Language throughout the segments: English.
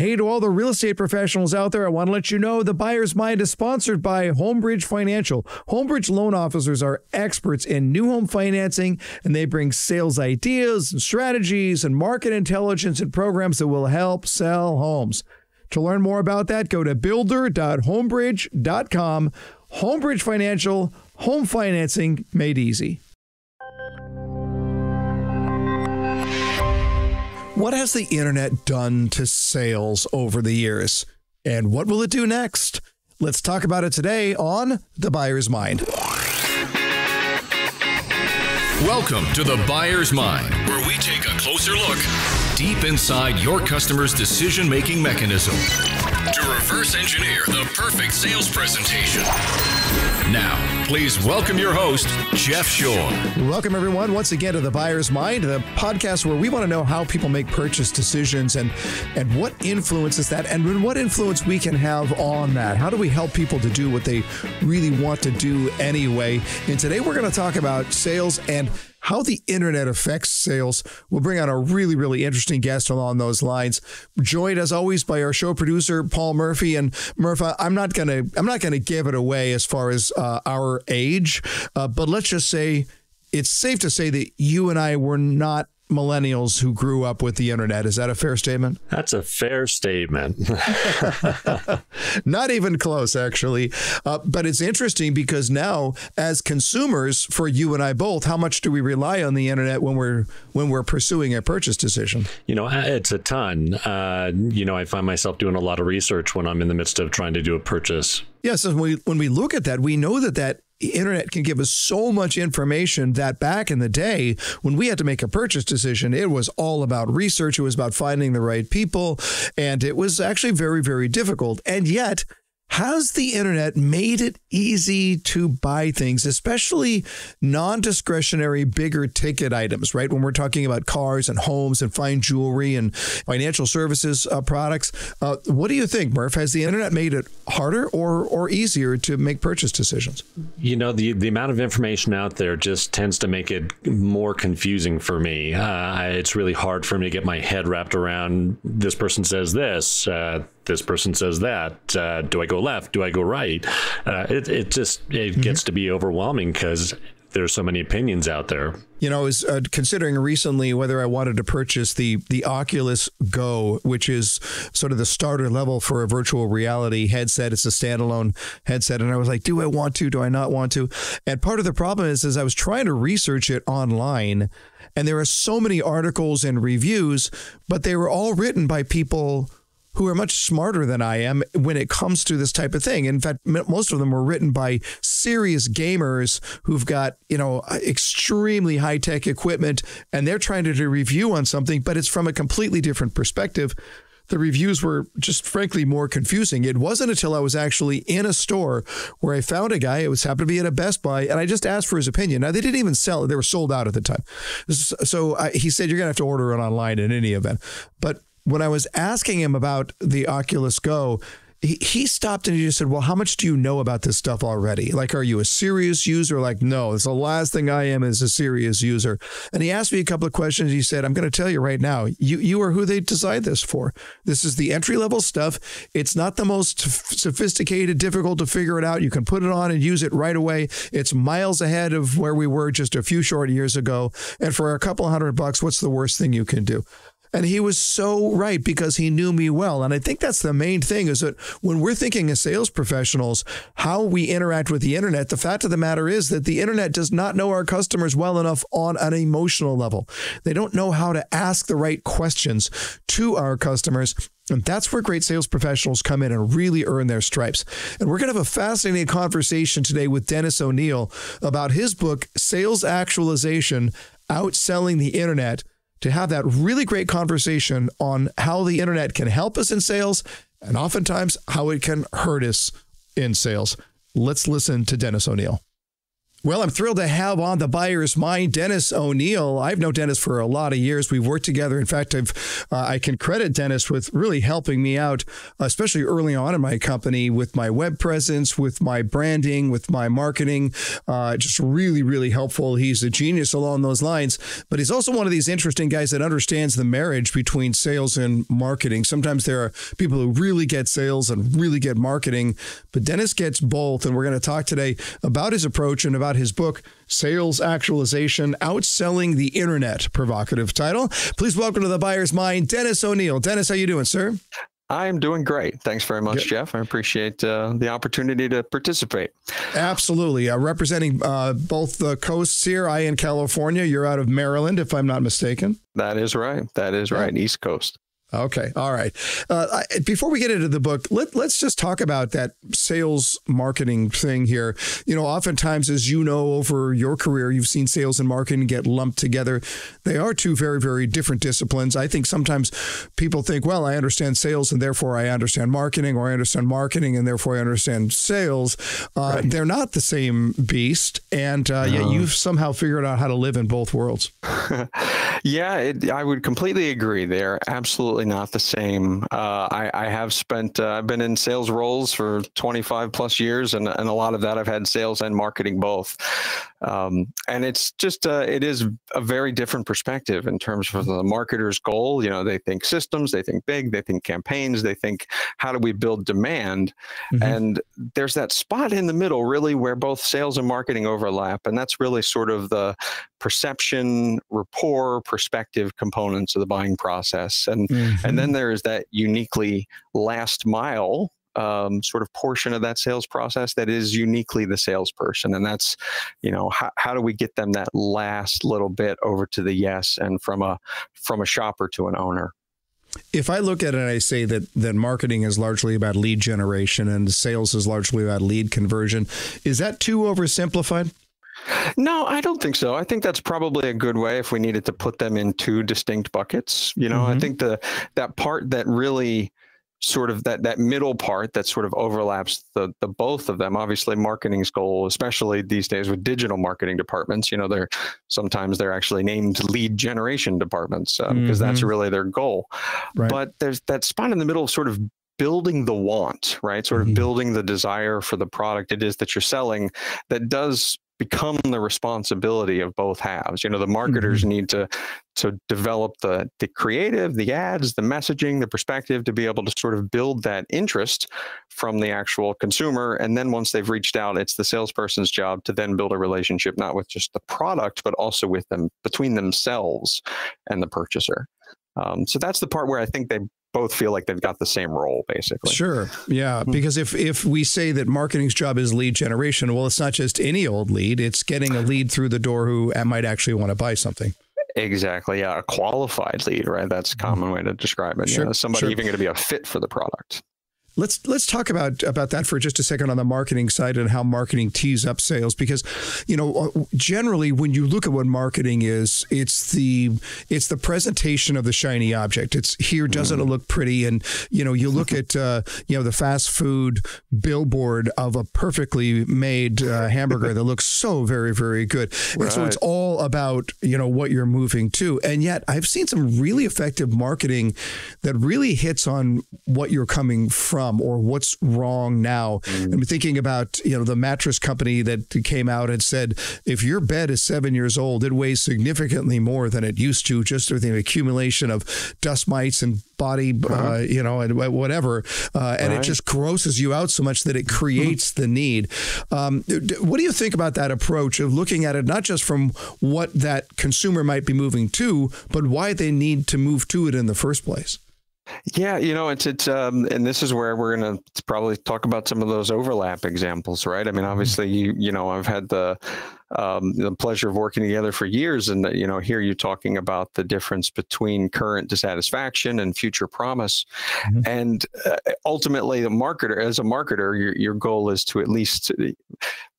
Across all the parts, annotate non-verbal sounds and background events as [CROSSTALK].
Hey, to all the real estate professionals out there, I want to let you know the Buyer's Mind is sponsored by Homebridge Financial. Homebridge loan officers are experts in new home financing, and they bring sales ideas and strategies and market intelligence and programs that will help sell homes. To learn more about that, go to builder.homebridge.com. Homebridge Financial, home financing made easy. What has the internet done to sales over the years? And what will it do next? Let's talk about it today on The Buyer's Mind. Welcome to The Buyer's Mind, where we take a closer look deep inside your customer's decision making mechanism to reverse engineer the perfect sales presentation. Now, please welcome your host, Jeff Shore. Welcome, everyone, once again to The Buyer's Mind, the podcast where we want to know how people make purchase decisions and, and what influences that and what influence we can have on that. How do we help people to do what they really want to do anyway? And today we're going to talk about sales and how the internet affects sales. We'll bring on a really, really interesting guest along those lines. Joined as always by our show producer Paul Murphy. And Murphy, I'm not gonna I'm not gonna give it away as far as uh, our age, uh, but let's just say it's safe to say that you and I were not millennials who grew up with the internet. Is that a fair statement? That's a fair statement. [LAUGHS] Not even close, actually. Uh, but it's interesting because now, as consumers, for you and I both, how much do we rely on the internet when we're when we're pursuing a purchase decision? You know, it's a ton. Uh, you know, I find myself doing a lot of research when I'm in the midst of trying to do a purchase. Yes, and we, when we look at that, we know that that internet can give us so much information that back in the day when we had to make a purchase decision it was all about research. It was about finding the right people. And it was actually very very difficult. And yet has the internet made it easy to buy things, especially non discretionary, bigger ticket items, right? When we're talking about cars and homes and fine jewelry and financial services uh, products. Uh, what do you think, Murph? Has the internet made it harder or, or easier to make purchase decisions? You know, the, the amount of information out there just tends to make it more confusing for me. Uh, it's really hard for me to get my head wrapped around this person says this, uh, this person says that. Uh, do I go left? Do I go right? Uh, it, it just it mm-hmm. gets to be overwhelming because there's so many opinions out there. You know, I was uh, considering recently whether I wanted to purchase the the Oculus Go, which is sort of the starter level for a virtual reality headset. It's a standalone headset, and I was like, do I want to? Do I not want to? And part of the problem is, is I was trying to research it online, and there are so many articles and reviews, but they were all written by people who are much smarter than I am when it comes to this type of thing. In fact, most of them were written by serious gamers who've got, you know, uh, extremely high tech equipment and they're trying to do a review on something, but it's from a completely different perspective. The reviews were just frankly more confusing. It wasn't until I was actually in a store where I found a guy. It was happened to be at a Best Buy, and I just asked for his opinion. Now they didn't even sell it; they were sold out at the time. So I, he said, "You're gonna have to order it online in any event." But when I was asking him about the Oculus Go, he, he stopped and he just said, Well, how much do you know about this stuff already? Like, are you a serious user? Like, no, it's the last thing I am is a serious user. And he asked me a couple of questions. He said, I'm going to tell you right now, you, you are who they designed this for. This is the entry level stuff. It's not the most sophisticated, difficult to figure it out. You can put it on and use it right away. It's miles ahead of where we were just a few short years ago. And for a couple hundred bucks, what's the worst thing you can do? And he was so right because he knew me well. And I think that's the main thing is that when we're thinking as sales professionals, how we interact with the internet, the fact of the matter is that the internet does not know our customers well enough on an emotional level. They don't know how to ask the right questions to our customers. And that's where great sales professionals come in and really earn their stripes. And we're going to have a fascinating conversation today with Dennis O'Neil about his book, Sales Actualization Outselling the Internet to have that really great conversation on how the internet can help us in sales and oftentimes how it can hurt us in sales. Let's listen to Dennis O'Neil. Well, I'm thrilled to have on the buyer's mind Dennis O'Neil. I've known Dennis for a lot of years. We've worked together. In fact, I've uh, I can credit Dennis with really helping me out, especially early on in my company with my web presence, with my branding, with my marketing. Uh, just really, really helpful. He's a genius along those lines. But he's also one of these interesting guys that understands the marriage between sales and marketing. Sometimes there are people who really get sales and really get marketing, but Dennis gets both. And we're going to talk today about his approach and about about his book, Sales Actualization Outselling the Internet. Provocative title. Please welcome to the buyer's mind, Dennis O'Neil. Dennis, how you doing, sir? I am doing great. Thanks very much, Good. Jeff. I appreciate uh, the opportunity to participate. Absolutely. Uh, representing uh, both the coasts here, I in California, you're out of Maryland, if I'm not mistaken. That is right. That is right. Yeah. East Coast. Okay. All right. Uh, I, before we get into the book, let, let's just talk about that sales marketing thing here. You know, oftentimes, as you know, over your career, you've seen sales and marketing get lumped together. They are two very, very different disciplines. I think sometimes people think, well, I understand sales and therefore I understand marketing, or I understand marketing and therefore I understand sales. Uh, right. They're not the same beast. And uh, no. yet you've somehow figured out how to live in both worlds. [LAUGHS] yeah, it, I would completely agree. They're absolutely absolutely not the same. Uh, I, I, have spent, uh, I've been in sales roles for 25 plus years, and, and a lot of that I've had sales and marketing both. Um, and it's just, uh, it is a very different perspective in terms of the marketer's goal. You know, they think systems, they think big, they think campaigns, they think how do we build demand? Mm-hmm. And there's that spot in the middle, really, where both sales and marketing overlap. And that's really sort of the perception, rapport, perspective components of the buying process. And mm-hmm. and then there is that uniquely last mile um, sort of portion of that sales process that is uniquely the salesperson. And that's, you know, how, how do we get them that last little bit over to the yes and from a from a shopper to an owner? If I look at it and I say that that marketing is largely about lead generation and sales is largely about lead conversion, is that too oversimplified? No, I don't think so. I think that's probably a good way if we needed to put them in two distinct buckets. You know, mm-hmm. I think the that part that really sort of that that middle part that sort of overlaps the the both of them obviously marketing's goal especially these days with digital marketing departments you know they're sometimes they're actually named lead generation departments because um, mm-hmm. that's really their goal right. but there's that spot in the middle of sort of building the want right sort of mm-hmm. building the desire for the product it is that you're selling that does become the responsibility of both halves. You know, the marketers mm-hmm. need to to develop the the creative, the ads, the messaging, the perspective to be able to sort of build that interest from the actual consumer. And then once they've reached out, it's the salesperson's job to then build a relationship not with just the product, but also with them between themselves and the purchaser. Um, so that's the part where I think they both feel like they've got the same role basically. Sure. Yeah, mm-hmm. because if if we say that marketing's job is lead generation, well it's not just any old lead, it's getting a lead through the door who might actually want to buy something. Exactly. Yeah, a qualified lead, right? That's a mm-hmm. common way to describe it. Sure. You know, somebody sure. even going to be a fit for the product. Let's let's talk about about that for just a second on the marketing side and how marketing tees up sales because you know uh, generally when you look at what marketing is it's the it's the presentation of the shiny object. It's here doesn't mm. it look pretty? And you know you look at uh, you know the fast food billboard of a perfectly made uh, hamburger that looks so very very good. Right. and so it's all about you know what you're moving to. And yet I've seen some really effective marketing that really hits on what you're coming from or what's wrong now. Mm. I'm thinking about, you know, the mattress company that came out and said, if your bed is seven years old, it weighs significantly more than it used to just through the accumulation of dust mites and body, uh, uh-huh. uh, you know, and whatever. Uh, and right. it just grosses you out so much that it creates the need. Um, what do you think about that approach of looking at it not just from what that consumer might be moving to, but why they need to move to it in the first place? Yeah, you know, it's it's um, and this is where we're going to probably talk about some of those overlap examples, right? I mean, obviously, you you know, I've had the um, the pleasure of working together for years, and you know, hear you talking about the difference between current dissatisfaction and future promise, mm-hmm. and uh, ultimately, the marketer, as a marketer, your your goal is to at least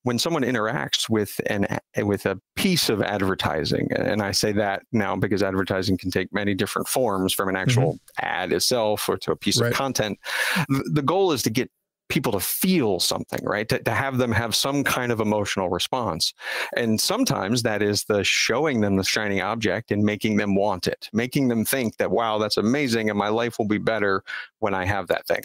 when someone interacts with an with a piece of advertising, and I say that now because advertising can take many different forms, from an actual mm-hmm. ad itself or to a piece right. of content. The goal is to get people to feel something, right? To, to have them have some kind of emotional response. And sometimes that is the showing them the shiny object and making them want it, making them think that, wow, that's amazing and my life will be better when I have that thing.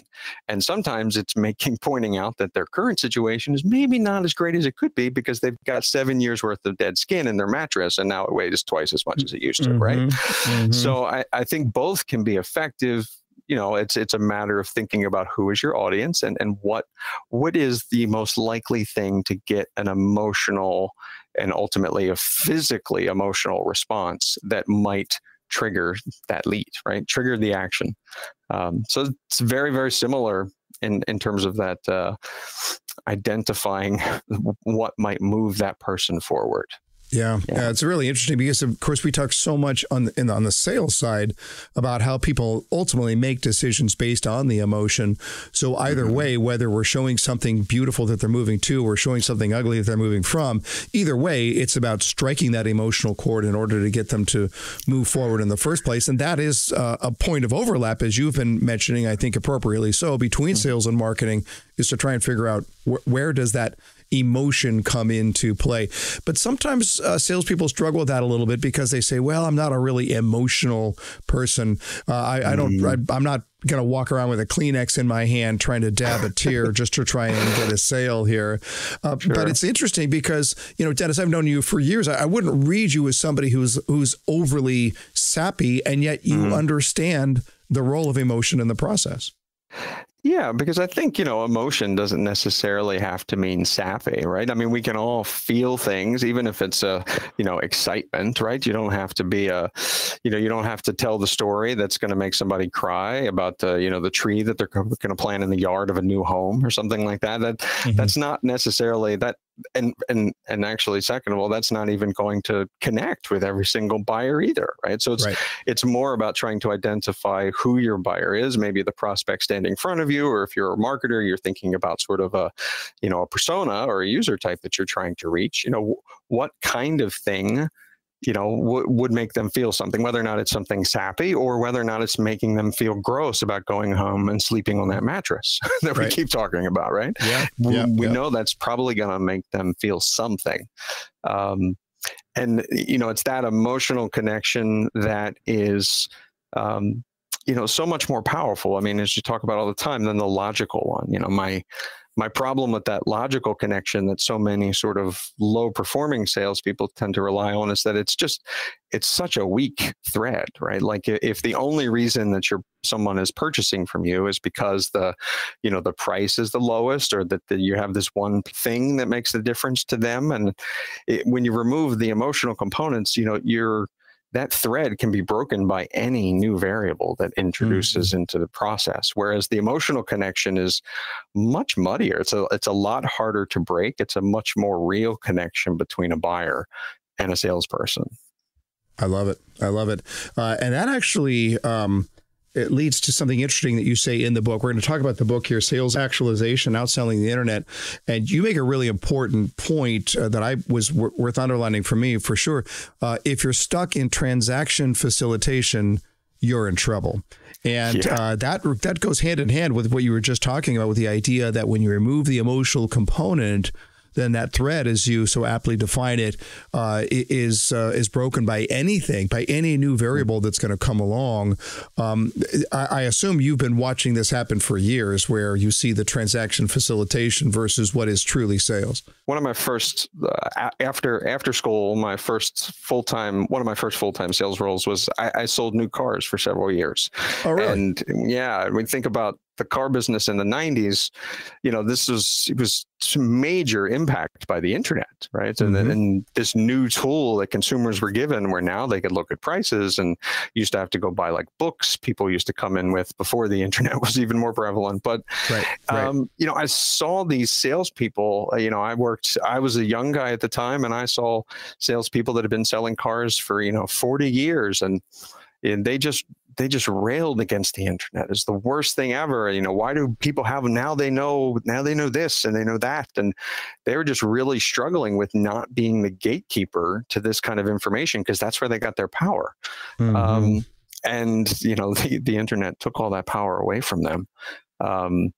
And sometimes it's making [LAUGHS] pointing out that their current situation is maybe not as great as it could be because they've got seven years worth of dead skin in their mattress and now it weighs twice as much as it used to, mm-hmm. right? Mm-hmm. So I, I think both can be effective you know it's it's a matter of thinking about who is your audience and and what what is the most likely thing to get an emotional and ultimately a physically emotional response that might trigger that lead right? Trigger the action. Um, so it's very very similar in in terms of that uh, identifying [LAUGHS] what might move that person forward yeah, yeah, yeah, it's really interesting because, of course, we talk so much on the, in, on the sales side about how people ultimately make decisions based on the emotion. So either mm-hmm. way, whether we're showing something beautiful that they're moving to or showing something ugly that they're moving from, either way, it's about striking that emotional chord in order to get them to move forward in the first place. And that is uh, a point of overlap, as you've been mentioning, I think appropriately so, between mm-hmm. sales and marketing, is to try and figure out wh- where does that emotion come into play. But sometimes uh, salespeople struggle with that a little bit because they say, "Well, I'm not a really emotional person. Uh, I, I, don't. Mm. I, I'm not." going to walk around with a Kleenex in my hand trying to dab a tear [LAUGHS] just to try and get a sale here. Uh, sure. But it's interesting because, you know, Dennis, I've known you for years. I, I, wouldn't read you as somebody who's who's overly sappy, and yet you mm. understand the role of emotion in the process. Yeah, because I think, you know, emotion doesn't necessarily have to mean sappy, right? I mean, we can all feel things, even if it's a, you know, excitement, right? You don't have to be a, you know, you don't have to tell the story that's going to make somebody cry about the, you know, the tree that they're going to plant in the yard of a new home or something like that. That mm-hmm. that's not necessarily that and and and actually second of all that's not even going to connect with every single buyer either right so it's right. it's more about trying to identify who your buyer is maybe the prospect standing in front of you or if you're a marketer you're thinking about sort of a you know a persona or a user type that you're trying to reach you know what kind of thing you know, w- would make them feel something, whether or not it's something sappy or whether or not it's making them feel gross about going home and sleeping on that mattress [LAUGHS] that right. we keep talking about, right? Yeah. We, yeah, we yeah. know that's probably going to make them feel something. Um, and, you know, it's that emotional connection that is, um, you know, so much more powerful. I mean, as you talk about all the time, than the logical one. You know, my my problem with that logical connection that so many sort of low performing salespeople tend to rely on is that it's just it's such a weak thread, right? Like if the only reason that you're someone is purchasing from you is because the you know the price is the lowest or that the, you have this one thing that makes the difference to them and it, when you remove the emotional components you know you're that thread can be broken by any new variable that introduces mm-hmm. into the process whereas the emotional connection is much muddier. It's a it's a lot harder to break. It's a much more real connection between a buyer and a salesperson. I love it. I love it. Uh, and that actually um, it leads to something interesting that you say in the book. We're going to talk about the book here, Sales Actualization, Outselling the Internet. And you make a really important point uh, that I was w- worth underlining for me for sure. Uh, if you're stuck in transaction facilitation, you're in trouble. And yeah. uh, that that goes hand in hand with what you were just talking about, with the idea that when you remove the emotional component, then that thread, as you so aptly define it, uh, is uh, is broken by anything, by any new variable that's going to come along. Um, I, I, assume you've been watching this happen for years, where you see the transaction facilitation versus what is truly sales. One of my first uh, after after school, my first full time one of my first full time sales roles was I, I, sold new cars for several years. Oh, really? And yeah, we think about the car business in the 90s, you know, this was it was major impact by the internet, right? Mm-hmm. And, and this new tool that consumers were given, where now they could look at prices and used to have to go buy like books. People used to come in with before the [LAUGHS] internet was even more prevalent. But right, right. Um, you know, I saw these salespeople. Uh, you know, I worked. I was a young guy at the time, and I saw salespeople that had been selling cars for you know 40 years, and and they just they just railed against the internet. It's the worst thing ever. You know, why do people have now they know now they know this and they know that. And they were just really struggling with not being the gatekeeper to this kind of information because that's where they got their power. Mm-hmm. Um, and you know, [LAUGHS] the, the internet took all that power away from them. Um,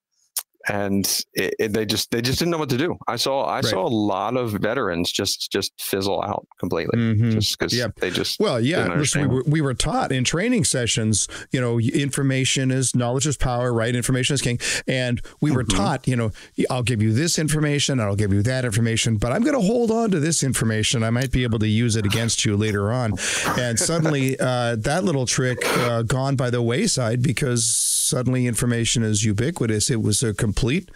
and it, it, they just they just didn't know what to do. I saw I right. saw a lot of veterans just just fizzle out completely, mm-hmm. just because yeah. they just well, yeah. We, were, we were taught in training sessions, you know, information is knowledge is power, right? Information is king, and we were mm-hmm. taught, you know, I'll give you this information, I'll give you that information, but I'm going to hold on to this information. I might be able to use it against you later on, and suddenly uh, that little trick uh, gone by the wayside because suddenly information is ubiquitous. It was a complete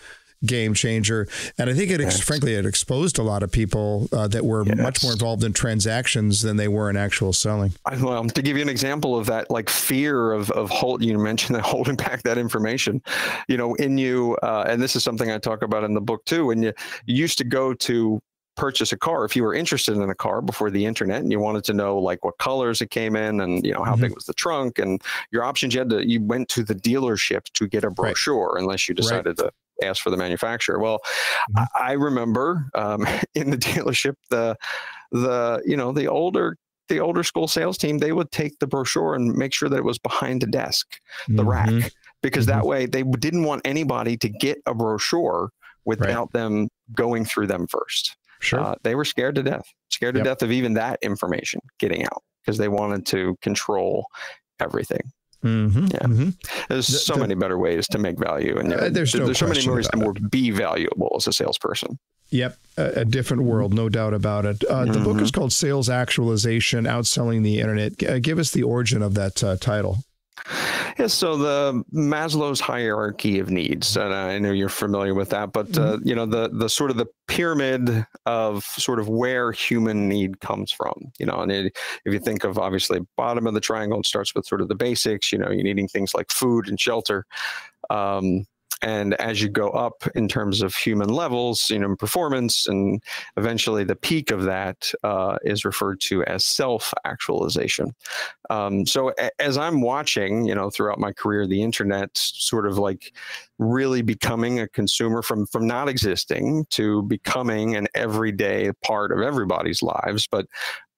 game changer. And I think it, ex- frankly, it exposed a lot of people uh, that were yes. much more involved in transactions than they were in actual selling. Well, to give you an example of that, like fear of, of hold, you mentioned that [LAUGHS] holding back that information, you know, in you, uh, and this is something I talk about in the book too, when you, you used to go to purchase a car if you were interested in a car before the internet and you wanted to know like what colors it came in and you know how mm-hmm. big was the trunk and your options you had to you went to the dealership to get a brochure right. unless you decided right. to ask for the manufacturer well mm-hmm. I, remember um, [LAUGHS] in the dealership the the you know the older the older school sales team they would take the brochure and make sure that it was behind the desk the mm-hmm. rack because that mm-hmm. way they didn't want anybody to get a brochure without right. them going through them first Sure. Uh, they were scared to death, scared to yep. death of even that information getting out because they wanted to control everything. Mm-hmm, yeah. Mm-hmm. There's the, so the, many better ways to make value, and uh, there's, no there's so many more ways to be valuable as a salesperson. Yep, a, a different world, no doubt about it. Uh, the mm-hmm. book is called Sales Actualization: Outselling the Internet. Uh, give us the origin of that uh, title. Yeah, so the Maslow's hierarchy of needs, and I know you're familiar with that, but uh, mm-hmm. you know the the sort of the pyramid of sort of where human need comes from. You know, and it, if you think of obviously bottom of the triangle, it starts with sort of the basics. You know, you're needing things like food and shelter. Um, and as you go up in terms of human levels, you know, performance, and eventually the peak of that uh, is referred to as self-actualization. Um, so as I'm watching, you know, throughout my career, the internet sort of like really becoming a consumer from from not existing to becoming an everyday part of everybody's lives, but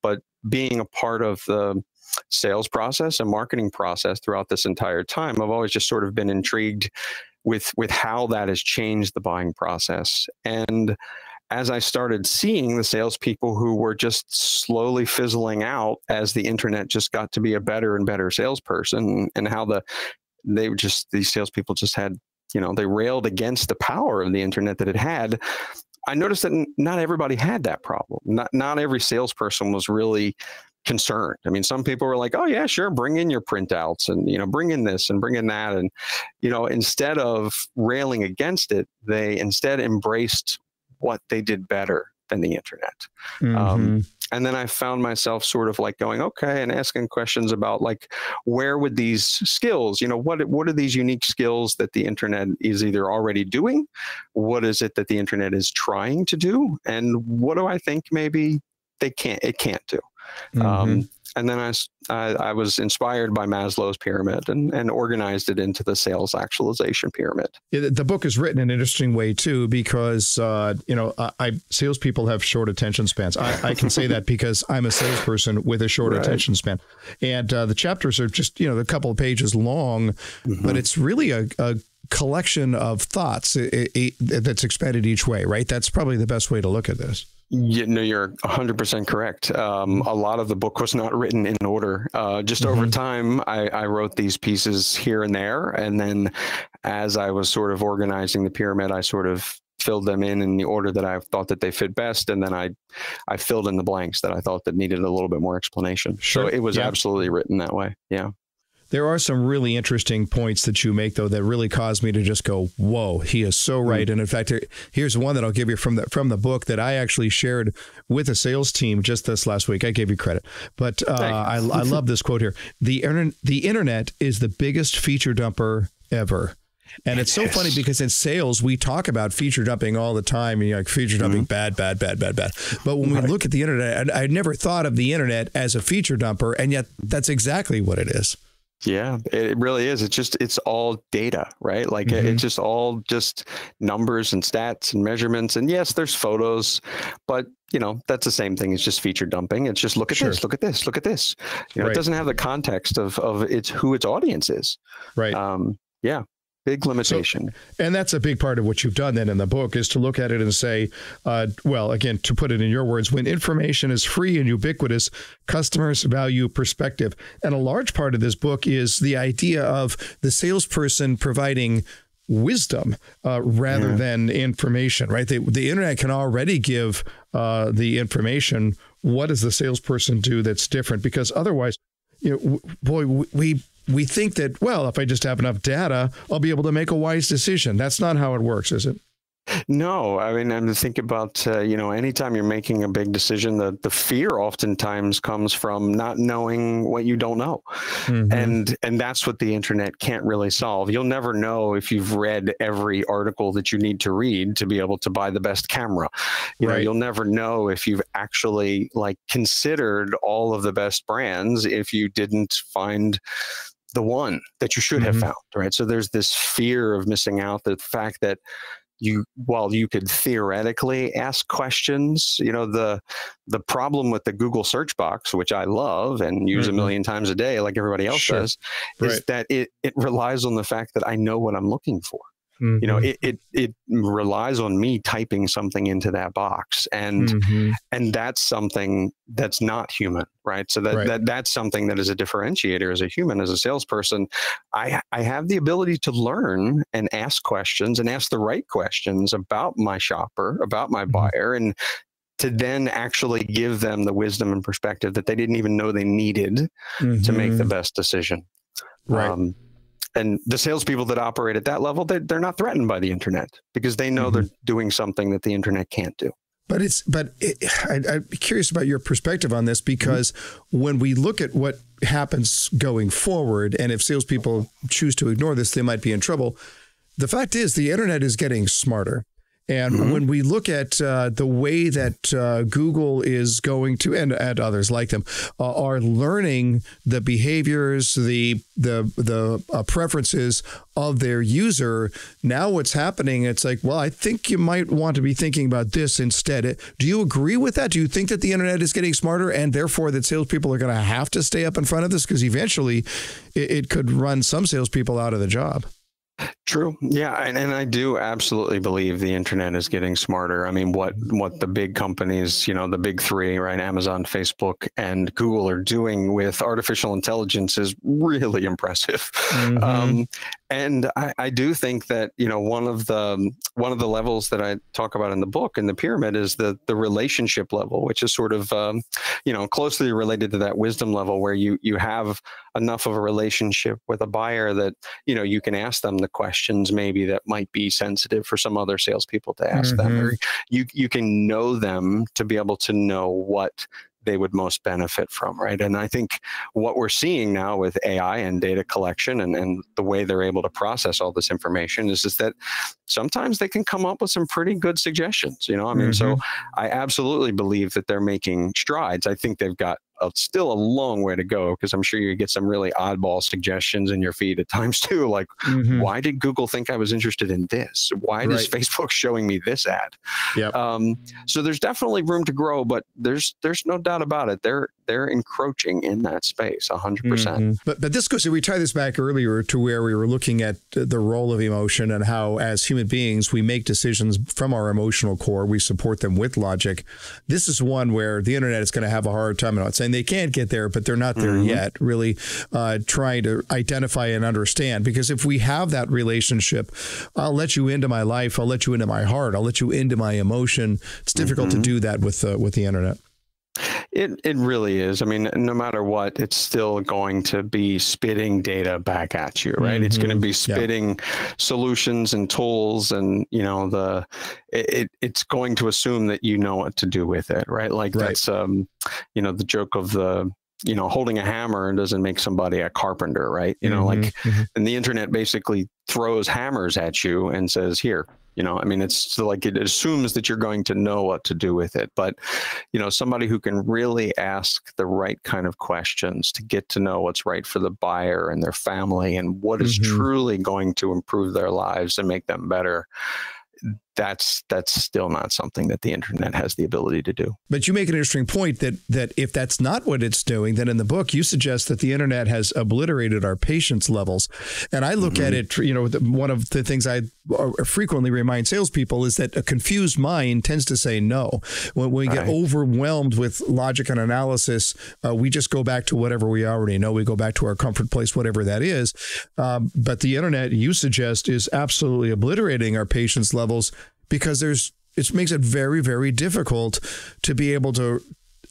but being a part of the sales process and marketing process throughout this entire time, I've always just sort of been intrigued with with how that has changed the buying process. And as I started seeing the salespeople who were just slowly fizzling out as the internet just got to be a better and better salesperson, and how the they just these salespeople just had you know they railed against the power of the internet that it had. I noticed that not everybody had that problem. Not not every salesperson was really concerned. I mean, some people were like, "Oh yeah, sure, bring in your printouts and you know, bring in this and bring in that," and you know, instead of railing against it, they instead embraced what they did better than the internet. Um, mm-hmm. Um, and then I found myself sort of like going, okay, and asking questions about like, where would these skills, you know, what what are these unique skills that the internet is either already doing, what is it that the internet is trying to do, and what do I think maybe they can't it can't do. Um, mm-hmm. Um, and then I, I, I, was inspired by Maslow's pyramid and, and organized it into the sales actualization pyramid. The book is written in an interesting way too, because uh, you know I, I, salespeople have short attention spans. I, I, can say that [LAUGHS] because I'm a salesperson with a short right. attention span, and uh, the chapters are just you know a couple of pages long, mm-hmm. but it's really a, a collection of thoughts that's expanded each way. Right? That's probably the best way to look at this. Yeah, no, you're 100% correct. Um, a lot of the book was not written in order. Uh, just mm-hmm. over time, I, I, wrote these pieces here and there. And then as I was sort of organizing the pyramid, I sort of filled them in in the order that I thought that they fit best. And then I, I filled in the blanks that I thought that needed a little bit more explanation. Sure. So it was yeah. absolutely written that way. Yeah. There are some really interesting points that you make, though, that really caused me to just go, "Whoa, he is so hmm. right." And in fact, here's one that I'll give you from the from the book that I actually shared with a sales team just this last week. I gave you credit, but uh, I, I love this quote here: "The internet, the internet is the biggest feature dumper ever." And it's so yes. funny because in sales, we talk about feature dumping all the time. And you're like, feature dumping, mm-hmm. bad, bad, bad, bad, bad. But when right. we look at the internet, I, I never thought of the internet as a feature dumper. And yet that's exactly what it is. Yeah, it really is. It's just it's all data, right? Like mm-hmm. it's just all just numbers and stats and measurements. And yes, there's photos, but you know that's the same thing. It's just feature dumping. It's just look at sure. this, look at this, look at this. You know, right. it doesn't have the context of of its who its audience is. Right. Um, yeah. Big limitation. So, and that's a big part of what you've done then in the book is to look at it and say, uh, well, again, to put it in your words, when information is free and ubiquitous, customers value perspective. And a large part of this book is the idea of the salesperson providing wisdom uh, rather yeah. than information, right? The, the internet can already give uh, the information. What does the salesperson do that's different? Because otherwise, you know, boy, we we think that well, if I just have enough data, I'll be able to make a wise decision. That's not how it works, is it? No, I mean, I'm thinking about uh, you know, anytime you're making a big decision, the the fear oftentimes comes from not knowing what you don't know, mm-hmm. and and that's what the internet can't really solve. You'll never know if you've read every article that you need to read to be able to buy the best camera. You right. know, you'll never know if you've actually like considered all of the best brands if you didn't find the one that you should have mm-hmm. found right so there's this fear of missing out the fact that you while you could theoretically ask questions you know the the problem with the google search box which i love and use mm-hmm. a million times a day like everybody else sure. does is right. that it it relies on the fact that i know what i'm looking for Mm-hmm. You know, mm-hmm. it, it it relies on me typing something into that box, and mm-hmm. and that's something that's not human, right? So that, right. that that's something that is a differentiator as a human, as a salesperson. I I have the ability to learn and ask questions and ask the right questions about my shopper, about my mm-hmm. buyer, and to then actually give them the wisdom and perspective that they didn't even know they needed mm-hmm. to make the mm-hmm. best decision. Right. Um, and the salespeople that operate at that level, they, they're not threatened by the internet because they know mm-hmm. they're doing something that the internet can't do. But it's but it, I, am curious about your perspective on this because mm-hmm. when we look at what happens going forward, and if salespeople choose to ignore this, they might be in trouble. The fact is, the internet is getting smarter. And mm-hmm. when we look at uh, the way that uh, Google is going to, and, and others like them, uh, are learning the behaviors, the the the uh, preferences of their user, now what's happening? It's like, well, I think you might want to be thinking about this instead. Do you agree with that? Do you think that the internet is getting smarter, and therefore that salespeople are going to have to stay up in front of this because eventually it, it could run some salespeople out of the job? True. Yeah, and, and I do absolutely believe the internet is getting smarter. I mean, what what the big companies, you know, the big three, right, Amazon, Facebook, and Google are doing with artificial intelligence is really [LAUGHS] impressive. Mm-hmm. Um, and I, I, do think that you know one of the one of the levels that I talk about in the book in the pyramid is the the relationship level, which is sort of um, you know closely related to that wisdom level, where you you have enough of a relationship with a buyer that you know you can ask them the questions maybe that might be sensitive for some other salespeople to ask mm-hmm. them, or you you can know them to be able to know what they would most benefit from, right? And I think what we're seeing now with AI and data collection and, and the way they're able to process all this information is, is that sometimes they can come up with some pretty good suggestions. You know, I mean, mm-hmm. so I absolutely believe that they're making strides. I think they've got a, still a long way to go because I'm sure you get some really oddball suggestions in your feed at [LAUGHS] times too. Like, mm-hmm. why did Google think I was interested in this? Why right. is Facebook showing me this ad? Yep. Um, so there's definitely room to grow, but there's there's no doubt about it. They're they're encroaching in that space 100%. Mm-hmm. But but this goes we tie this back earlier to where we were looking at the role of emotion and how as human beings we make decisions from our emotional core, we support them with logic. This is one where the internet is going to have a hard time. I'm not saying they can't get there, but they're not there mm-hmm. yet. Really uh, trying to identify and understand because if we have that relationship, I'll let you into my life, I'll let you into my heart, I'll let you into my emotion. It's difficult mm-hmm. to do that with uh, with the internet. It it really is. I mean, no matter what, it's still going to be spitting data back at you, right? Mm-hmm. It's going to be spitting yeah. solutions and tools, and you know the it it's going to assume that you know what to do with it, right? Like right. that's um, you know, the joke of the you know holding a hammer doesn't make somebody a carpenter right you know mm-hmm, like mm-hmm. and the internet basically throws hammers at you and says here you know i mean it's like it assumes that you're going to know what to do with it but you know somebody who can really ask the right kind of questions to get to know what's right for the buyer and their family and what is mm-hmm. truly going to improve their lives and make them better that's that's still not something that the internet has the ability to do. But you make an interesting point that that if that's not what it's doing, then in the book you suggest that the internet has obliterated our patience levels. And I look mm-hmm. at it, you know, one of the things I frequently remind salespeople is that a confused mind tends to say no. When we get right. overwhelmed with logic and analysis, uh, we just go back to whatever we already know. We go back to our comfort place, whatever that is. Um, but the internet, you suggest, is absolutely obliterating our patience levels because there's it makes it very very difficult to be able to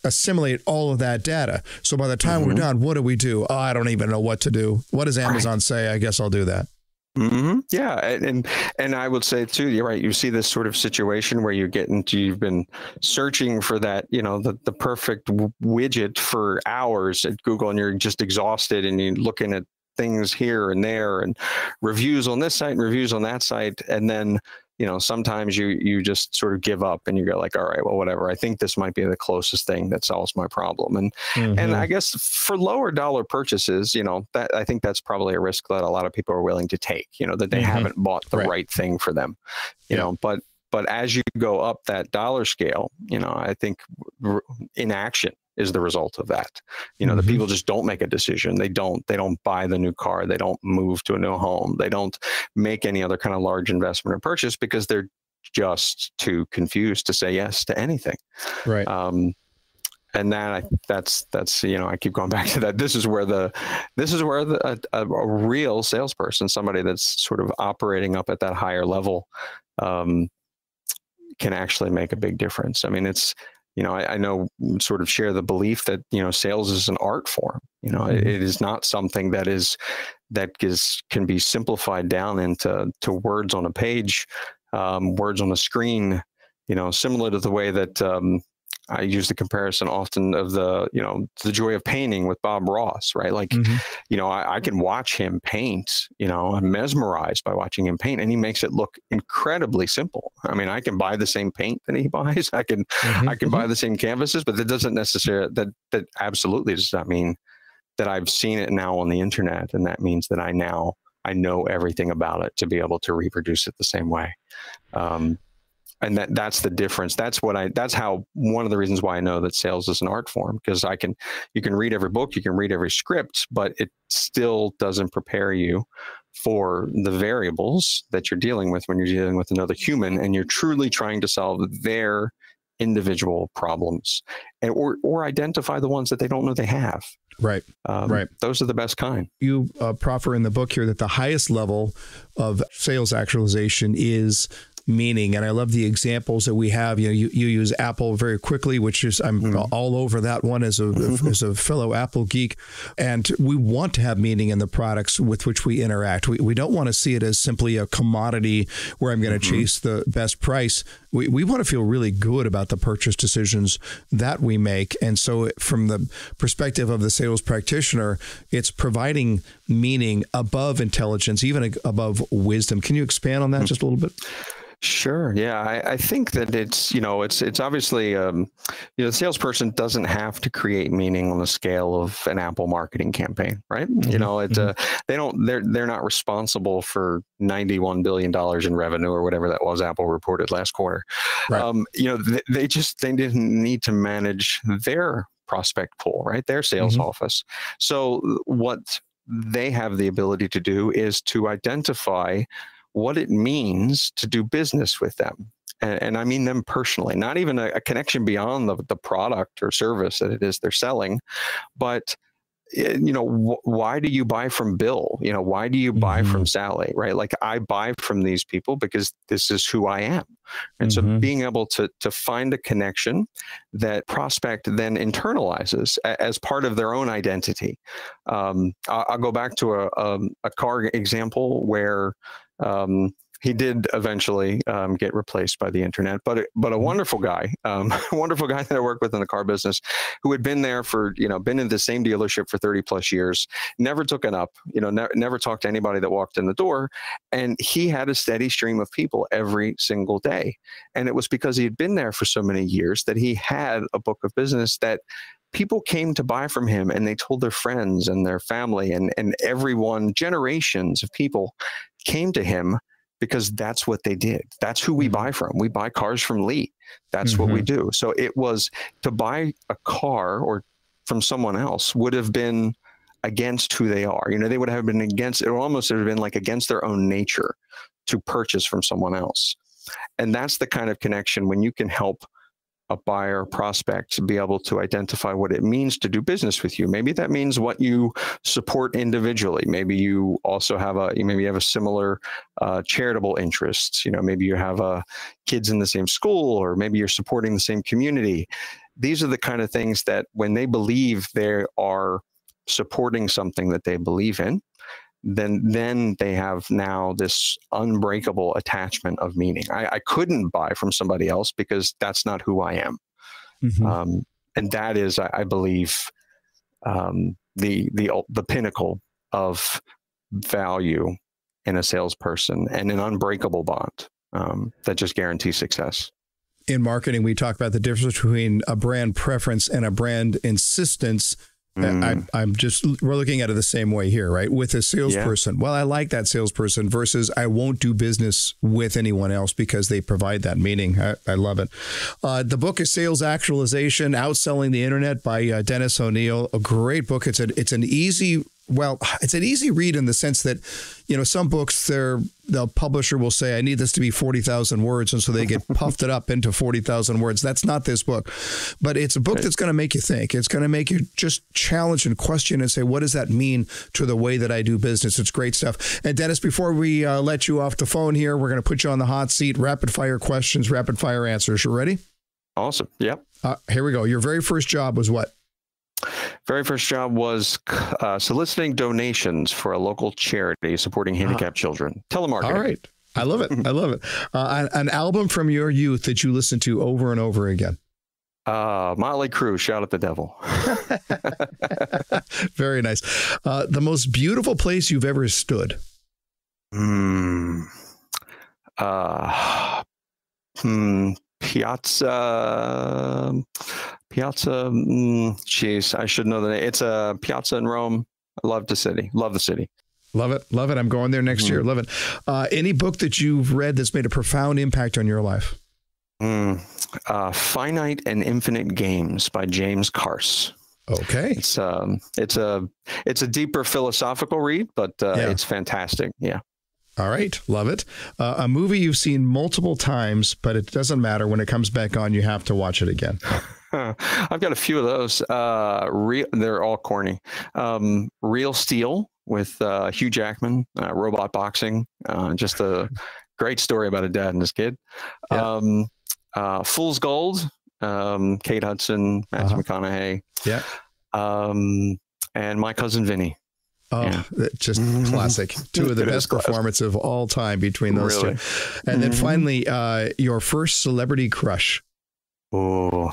assimilate all of that data. So by the time mm-hmm. we're done, what do we do? Oh, I don't even know what to do. What does Amazon right. say? I guess I'll do that. Mm-hmm. Yeah, and and I would say too, you're right. You see this sort of situation where you get into you've been searching for that, you know, the the perfect widget for hours at Google, and you're just exhausted, and you're looking at things here and there, and reviews on this site and reviews on that site, and then you know sometimes you you just sort of give up and you go like all right well whatever i think this might be the closest thing that solves my problem and mm-hmm. and i guess for lower dollar purchases you know that i think that's probably a risk that a lot of people are willing to take you know that they mm-hmm. haven't bought the right. right. thing for them you yeah. know but but as you go up that dollar scale you know i think inaction is the result of that. You know, mm-hmm. the people just don't make a decision. They don't. They don't buy the new car. They don't move to a new home. They don't make any other kind of large investment or purchase because they're just too confused to say yes to anything. Right. Um, and that I, that's that's you know I keep going [LAUGHS] back to that. This is where the this is where the, a, a real salesperson, somebody that's sort of operating up at that higher level, um, can actually make a big difference. I mean, it's you know, I, I, know mm, sort of share the belief that you know sales is an art form. You know, mm-hmm. it, it is not something that is that is can be simplified down into to words on a page, um, words on a screen. You know, similar to the way that um, I use the comparison often of the, you know, the joy of painting with Bob Ross, right? Like, mm-hmm. you know, I, I, can watch him paint, you know, I'm mesmerized by watching him paint and he makes it look incredibly simple. I mean, I can buy the same paint that he [LAUGHS] buys. I can, mm-hmm. I can buy mm-hmm. the same canvases, but that doesn't necessarily, that, that absolutely does not mean that I've seen it now on the internet. And that means that I now, I know everything about it to be able to reproduce it the same way. Um, and that that's the difference. That's what i that's how one of the reasons why i know that sales is an art form because i can you can read every book you can read every script but it still doesn't prepare you for the variables that you're dealing with when you're dealing with another human and you're truly trying to solve their individual problems and or or identify the ones that they don't know they have. Right. Um, right. those are the best kind. You uh, proffer in the book here that the highest level of sales actualization is meaning. And I love the examples that we have. You know, you, you use Apple very quickly, which is I'm mm. all over that one as a mm-hmm. as a fellow Apple geek. And we want to have meaning in the products with which we interact. We, we don't want to see it as simply a commodity where I'm going to mm-hmm. chase the best price. We, we want to feel really good about the purchase decisions that we make. And so, from the perspective of the sales practitioner, it's providing meaning above intelligence, even above wisdom. Can you expand on that mm. just a little bit? Sure. Yeah, I, I, think that it's you know it's it's obviously um, you know the salesperson doesn't have to create meaning on the scale of an Apple marketing campaign, right? Mm-hmm. You know, it mm-hmm. uh, they don't they're they're not responsible for ninety one billion dollars in revenue or whatever that was Apple reported last quarter. Right. Um, you know, they, they, just they didn't need to manage their prospect pool, right? Their sales mm-hmm. office. So what they have the ability to do is to identify what it means to do business with them. And, and I mean them personally, not even a, a connection beyond the, the product or service that it is they're selling, but you know wh- why do you buy from bill you know why do you buy mm-hmm. from sally right like i buy from these people because this is who i am and mm-hmm. so being able to to find a connection that prospect then internalizes as part of their own identity um, I'll, I'll, go back to a, a, um, a car example where um, he did eventually um, get replaced by the internet, but but a mm-hmm. wonderful guy, um, [LAUGHS] a wonderful guy that I worked with in the car business, who had been there for you know been in the same dealership for thirty plus years, never took an up, you know, ne- never talked to anybody that walked in the door, and he had a steady stream of people every single day, and it was because he had been there for so many years that he had a book of business that people came to buy from him and they told their friends and their family and, and everyone generations of people came to him because that's what they did. That's who we buy from. We buy cars from Lee. That's mm-hmm. what we do. So it was to buy a car or from someone else would have been against who they are. You know, they would have been against it almost would have been like against their own nature to purchase from someone else. And that's the kind of connection when you can help a buyer prospect to be able to identify what it means to do business with you. Maybe that means what you support individually. Maybe you also have a maybe you have a similar uh, charitable interests. You know, maybe you have uh, kids in the same school, or maybe you're supporting the same community. These are the kind of things that when they believe they are supporting something that they believe in, then then they have now this unbreakable attachment of meaning. I, I couldn't buy from somebody else because that's not who I am, mm-hmm. um, and that is, I, I believe, um, the the the pinnacle of value in a salesperson and an unbreakable bond um, that just guarantees success in marketing, we talk about the difference between a brand preference and a brand insistence. Mm. I, am just we're looking at it the same way here, right? With a salesperson, yeah. well, I like that salesperson versus I won't do business with anyone else because they provide that meaning. I, I love it. Uh, the book is Sales Actualization: Outselling the Internet by uh, Dennis O'Neil. A great book. It's a it's an easy well, it's an easy read in the sense that, you know, some books, their the publisher will say, "I need this to be forty thousand words," and so they get [LAUGHS] puffed it up into forty thousand words. That's not this book, but it's a book that's going to make you think. It's going to make you just challenge and question and say, "What does that mean to the way that I do business?" It's great stuff. And Dennis, before we uh, let you off the phone here, we're going to put you on the hot seat. Rapid fire questions, rapid fire answers. You ready? Awesome. Yep. Uh, here we go. Your very first job was what? Very first job was uh, soliciting donations for a local charity supporting ah. handicapped children. Telemarketing. All right. I love it. I love it. Uh, an, an, album from your youth that you listen to over and over again. Uh, Motley Crue, Shout at the Devil. [LAUGHS] Very nice. Uh, the most beautiful place you've ever stood? Hmm. Uh, hmm. Piazza. Piazza. Mm, jeez, I should know the name. It's a piazza in Rome. I love the city. Love the city. Love it. Love it. I'm going there next mm. year. Love it. Uh, any book that you've read that's made a profound impact on your life? Mm. Uh, Finite and Infinite Games by James Carse. Okay. It's um it's a it's a deeper philosophical read, but uh, yeah. it's fantastic. Yeah. All right, love it. Uh, a movie you've seen multiple times, but it doesn't matter when it comes back on. You have to watch it again. [LAUGHS] I've got a few of those. Uh, real, they're all corny. Um, Real Steel with uh, Hugh Jackman, uh, robot boxing. Uh, just a great story about a dad and his kid. Yeah. Um, uh, Fool's Gold, um, Kate Hudson, Matthew uh-huh. McConaughey. Yeah. Um, and my cousin Vinny. Oh, yeah. just classic. [LAUGHS] Two of the best performances of all time between those really? two. And mm-hmm. then finally, uh, your first celebrity crush. Oh,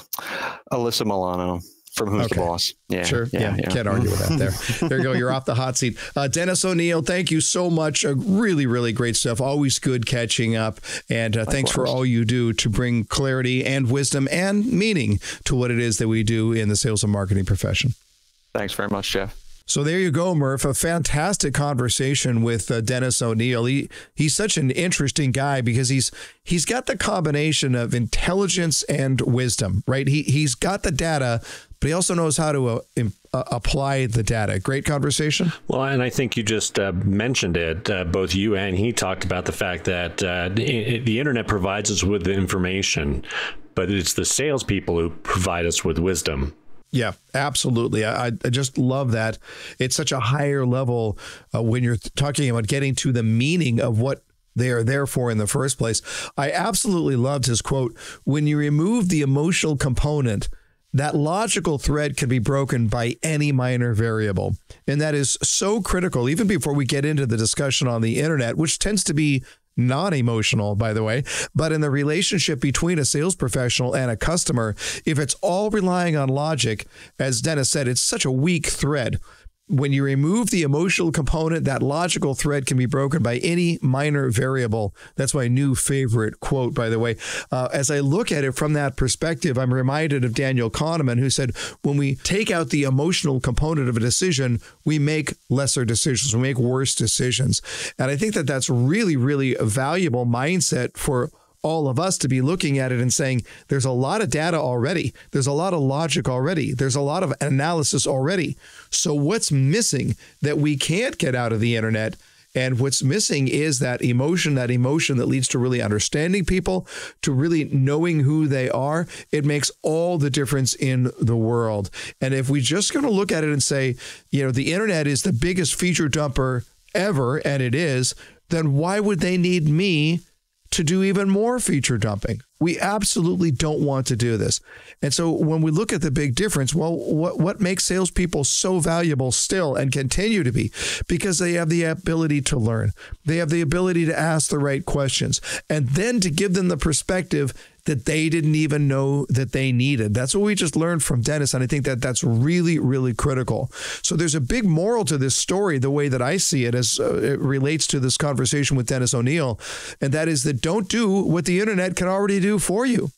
Alyssa Milano from Who's okay. the Boss? Yeah, sure. Yeah, yeah, can't argue with that. There, [LAUGHS] there you go. You're off the hot seat. Uh, Dennis O'Neil, thank you so much. Uh, really, really great stuff. Always good catching up. And uh, thanks for all you do to bring clarity and wisdom and meaning to what it is that we do in the sales and marketing profession. Thanks very much, Jeff. So there you go, Murph. A fantastic conversation with uh, Dennis O'Neil. He he's such an interesting guy because he's he's got the combination of intelligence and wisdom, right? He he's got the data, but he also knows how to uh, uh, apply the data. Great conversation. Well, and I think you just uh, mentioned it. Uh, both you and he talked about the fact that uh, the internet provides us with the information, but it's the salespeople who provide us with wisdom. Yeah, absolutely. I, I just love that. It's such a higher level uh, when you're talking about getting to the meaning of what they are there for in the first place. I absolutely loved his quote when you remove the emotional component, that logical thread can be broken by any minor variable. And that is so critical, even before we get into the discussion on the internet, which tends to be non emotional, by the way, but in the relationship between a sales professional and a customer, if it's all relying on logic, as Dennis said, it's such a weak thread. When you remove the emotional component, that logical thread can be broken by any minor variable. That's my new favorite quote, by the way. Uh, as I look at it from that perspective, I'm reminded of Daniel Kahneman, who said, when we take out the emotional component of a decision, we make lesser decisions, we make worse decisions. And I think that that's really, really a valuable mindset for all of us to be looking at it and saying there's a lot of data already there's a lot of logic already there's a lot of analysis already so what's missing that we can't get out of the internet and what's missing is that emotion, that emotion that leads to really understanding people, to really knowing who they are. It makes all the difference in the world. And if we just going to look at it and say, you know, the internet is the biggest feature dumper ever, and it is, then why would they need me to do even more feature dumping. We absolutely don't want to do this. And so when we look at the big difference, well, what, what makes salespeople so valuable still and continue to be? Because they have the ability to learn, they have the ability to ask the right questions, and then to give them the perspective that they didn't even know that they needed. That's what we just learned from Dennis. And I think that that's really, really critical. So there's a big moral to this story, the way that I see it as uh, it relates to this conversation with Dennis O'Neil. And that is that don't do what the internet can already do for you.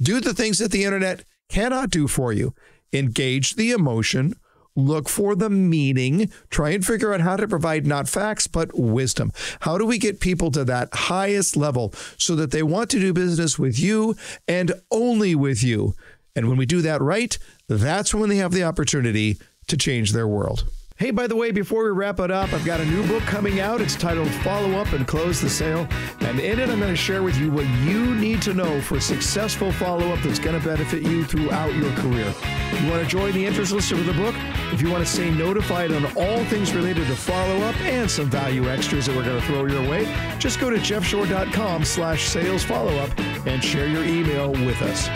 Do the things that the internet cannot do for you. Engage the emotion, look for the meaning, try and figure out how to provide not facts, but wisdom. How do we get people to that highest level so that they want to do business with you and only with you? And when we do that right, that's when they have the opportunity to change their world. Hey, by the way, before we wrap it up, I've got a new book coming out. It's titled Follow Up and Close the Sale. And in it, I'm going to share with you what you need to know for successful follow up that's going to benefit you throughout your career. You want to join the interest list of the book? If you want to stay notified on all things related to follow up and some value extras that we're going to throw your way, just go to jeffshore.com slash sales follow up and share your email with us.